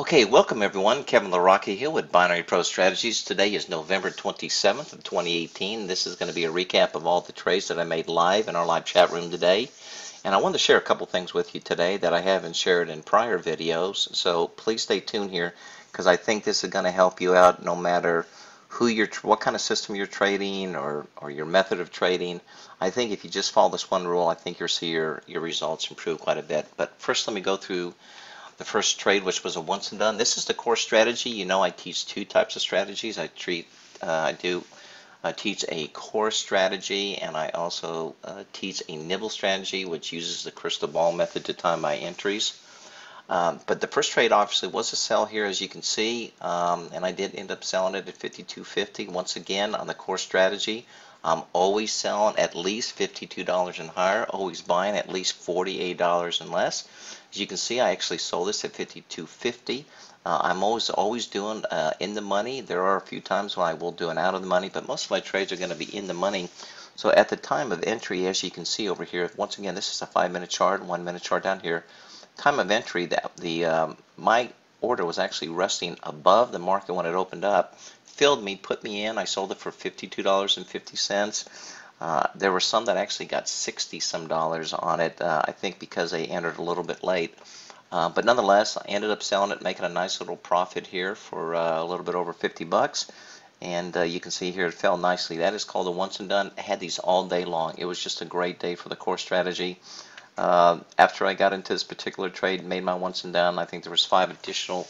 Okay, welcome everyone. Kevin LaRocca here with Binary Pro Strategies. Today is November 27th of 2018. This is going to be a recap of all the trades that I made live in our live chat room today. And I want to share a couple things with you today that I haven't shared in prior videos. So please stay tuned here because I think this is going to help you out no matter who you're, what kind of system you're trading or, or your method of trading. I think if you just follow this one rule, I think you'll see your, your results improve quite a bit. But first, let me go through the first trade, which was a once and done. This is the core strategy. You know I teach two types of strategies. I treat, uh, I do uh, teach a core strategy, and I also uh, teach a nibble strategy, which uses the crystal ball method to time my entries. Um, but the first trade obviously was a sell here, as you can see, um, and I did end up selling it at 52.50. Once again, on the core strategy, I'm always selling at least $52 and higher, always buying at least $48 and less. As you can see, I actually sold this at 52.50. Uh, I'm always always doing uh, in the money. There are a few times when I will do an out of the money, but most of my trades are going to be in the money. So at the time of entry, as you can see over here, once again, this is a five minute chart, one minute chart down here. Time of entry, that the um, my order was actually resting above the market when it opened up filled me, put me in. I sold it for $52.50. Uh, there were some that actually got 60 some dollars on it, uh, I think because they entered a little bit late. Uh, but nonetheless, I ended up selling it, making a nice little profit here for uh, a little bit over 50 bucks. And uh, you can see here it fell nicely. That is called a once and done. I had these all day long. It was just a great day for the core strategy. Uh, after I got into this particular trade, made my once and done, I think there was five additional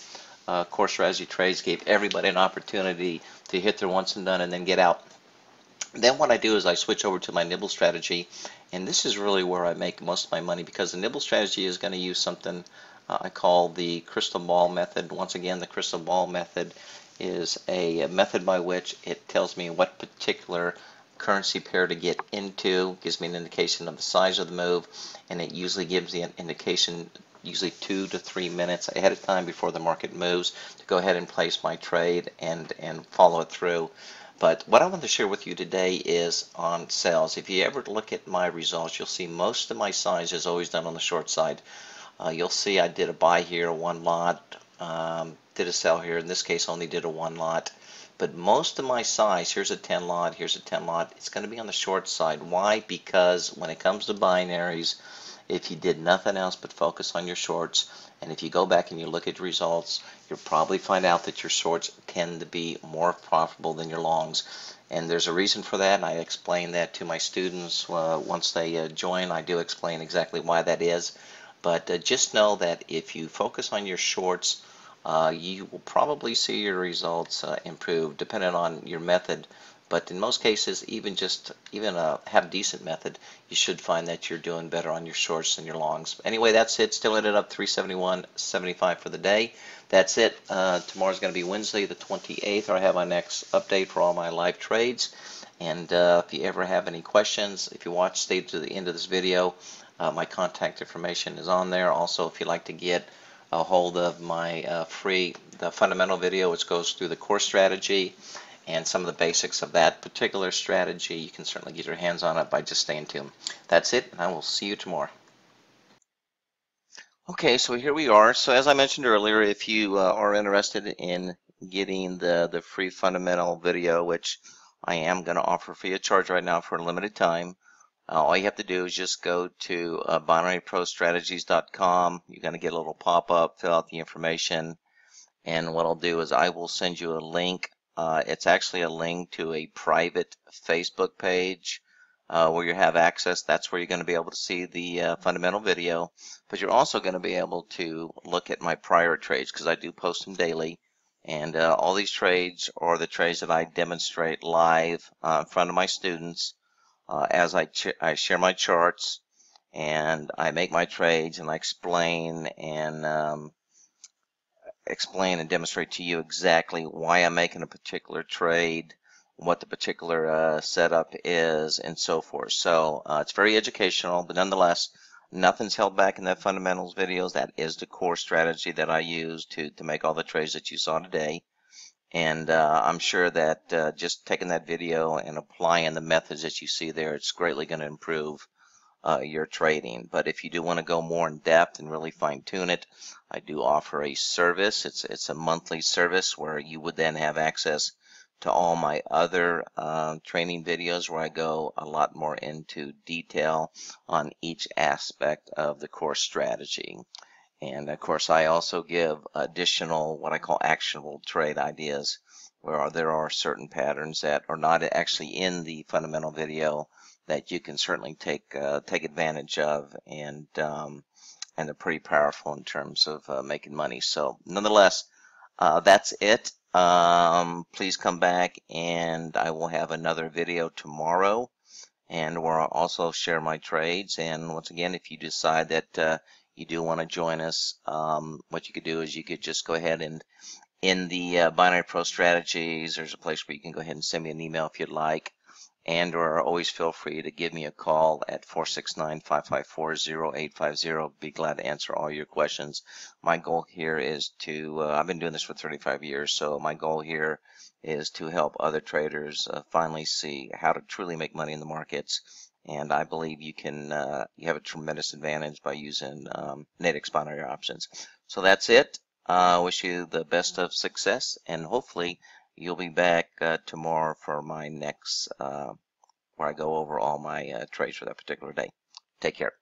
uh, core trades gave everybody an opportunity to hit their once and done and then get out. Then what I do is I switch over to my nibble strategy, and this is really where I make most of my money because the nibble strategy is going to use something uh, I call the crystal ball method. Once again, the crystal ball method is a method by which it tells me what particular currency pair to get into, gives me an indication of the size of the move, and it usually gives me an indication usually two to three minutes ahead of time before the market moves to go ahead and place my trade and, and follow it through. But what I want to share with you today is on sales. If you ever look at my results, you'll see most of my size is always done on the short side. Uh, you'll see I did a buy here, one lot, um, did a sell here. In this case, only did a one lot. But most of my size, here's a 10 lot, here's a 10 lot, it's going to be on the short side. Why? Because when it comes to binaries, if you did nothing else but focus on your shorts. And if you go back and you look at results, you'll probably find out that your shorts tend to be more profitable than your longs. And there's a reason for that, and I explain that to my students uh, once they uh, join. I do explain exactly why that is. But uh, just know that if you focus on your shorts, uh, you will probably see your results uh, improve, depending on your method but in most cases, even just even a have decent method, you should find that you're doing better on your shorts than your longs. Anyway, that's it. Still ended up 371.75 for the day. That's it. Uh, tomorrow's going to be Wednesday, the 28th, where I have my next update for all my live trades. And uh, if you ever have any questions, if you watch, stay to the end of this video. Uh, my contact information is on there. Also, if you'd like to get a hold of my uh, free the fundamental video, which goes through the core strategy and some of the basics of that particular strategy, you can certainly get your hands on it by just staying tuned. That's it, and I will see you tomorrow. Okay, so here we are. So as I mentioned earlier, if you uh, are interested in getting the, the free fundamental video, which I am going to offer free of charge right now for a limited time, uh, all you have to do is just go to uh, binaryprostrategies.com. You're going to get a little pop-up, fill out the information, and what I'll do is I will send you a link uh, it's actually a link to a private Facebook page uh, where you have access. That's where you're going to be able to see the uh, fundamental video, but you're also going to be able to look at my prior trades because I do post them daily. And uh, all these trades are the trades that I demonstrate live uh, in front of my students uh, as I, I share my charts and I make my trades and I explain and um, explain and demonstrate to you exactly why I'm making a particular trade, what the particular uh, setup is, and so forth. So uh, it's very educational, but nonetheless, nothing's held back in that fundamentals videos. That is the core strategy that I use to, to make all the trades that you saw today. And uh, I'm sure that uh, just taking that video and applying the methods that you see there, it's greatly going to improve uh, your trading. But if you do want to go more in depth and really fine tune it, I do offer a service. It's it's a monthly service where you would then have access to all my other uh, training videos where I go a lot more into detail on each aspect of the core strategy. And of course, I also give additional what I call actionable trade ideas where there are certain patterns that are not actually in the fundamental video that you can certainly take uh, take advantage of and um, and they're pretty powerful in terms of uh, making money. So nonetheless, uh, that's it. Um, please come back and I will have another video tomorrow and where I'll also share my trades. And once again, if you decide that uh, you do want to join us, um, what you could do is you could just go ahead and in the uh, Binary Pro Strategies, there's a place where you can go ahead and send me an email if you'd like and or always feel free to give me a call at 469-554-0850. Be glad to answer all your questions. My goal here is to, uh, I've been doing this for 35 years, so my goal here is to help other traders uh, finally see how to truly make money in the markets. And I believe you can, uh, you have a tremendous advantage by using um, Nadex binary options. So that's it. I wish you the best of success and hopefully You'll be back uh, tomorrow for my next, uh, where I go over all my uh, trades for that particular day. Take care.